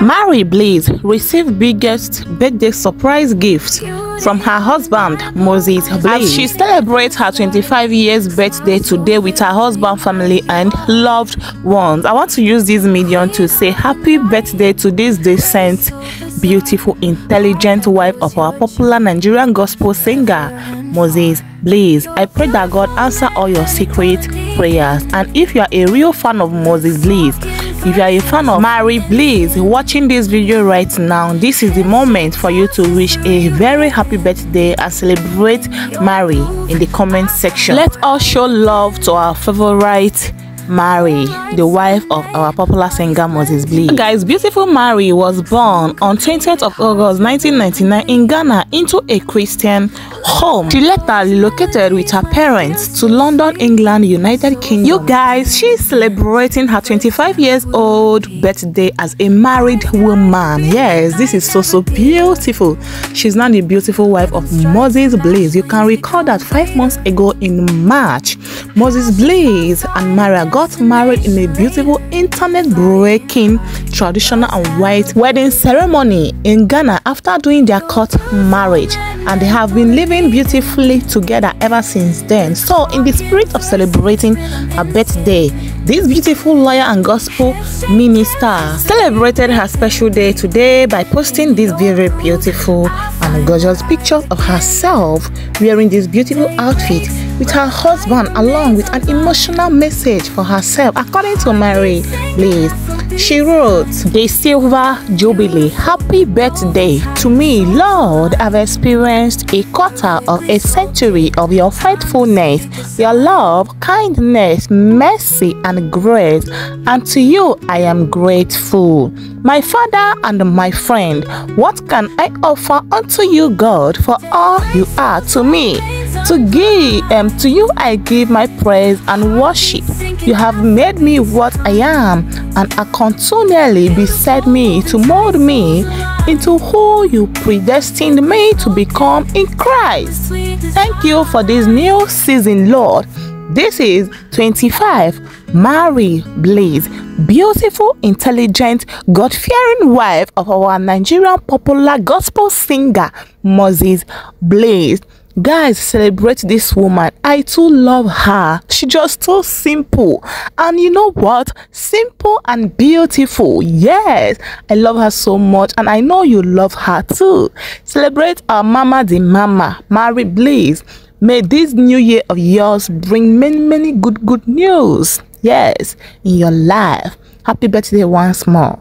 Mary Bliss received biggest birthday surprise gift from her husband Moses Bliss as she celebrates her 25 years birthday today with her husband, family and loved ones. I want to use this medium to say happy birthday to this decent, beautiful, intelligent wife of our popular Nigerian gospel singer Moses Bliss. I pray that God answer all your secret prayers and if you are a real fan of Moses Bliss if you are a fan of Mary Blaze watching this video right now, this is the moment for you to wish a very happy birthday and celebrate Mary in the comment section. Let us show love to our favorite Mary, the wife of our popular singer Moses Bliss. Guys, beautiful Mary was born on 20th of August 1999 in Ghana into a Christian home. She later relocated with her parents to London, England, United Kingdom. You guys, she's celebrating her 25 years old birthday as a married woman. Yes, this is so so beautiful. She's now the beautiful wife of Moses Bliss. You can recall that five months ago in March, Moses Bliss and Maria got married in a beautiful internet-breaking traditional and white wedding ceremony in Ghana after doing their court marriage and they have been living beautifully together ever since then. So in the spirit of celebrating her birthday, this beautiful lawyer and gospel minister celebrated her special day today by posting this very beautiful and gorgeous picture of herself wearing this beautiful outfit with her husband along with an emotional message for herself according to Mary Bliss. She wrote, The Silver Jubilee, happy birthday to me, Lord. I've experienced a quarter of a century of your faithfulness, your love, kindness, mercy, and grace, and to you I am grateful. My Father and my friend, what can I offer unto you, God, for all you are to me? To give um, to you I give my praise and worship. You have made me what I am and are continually beside me to mold me into who you predestined me to become in Christ. Thank you for this new season, Lord. This is 25 Mary Bliss, beautiful, intelligent, God fearing wife of our Nigerian popular gospel singer Moses Bliss. Guys, celebrate this woman. I too love her. She just so simple. And you know what? Simple and beautiful. Yes, I love her so much. And I know you love her too. Celebrate our mama the mama, Mary Blaze. May this new year of yours bring many, many good, good news. Yes, in your life. Happy birthday once more.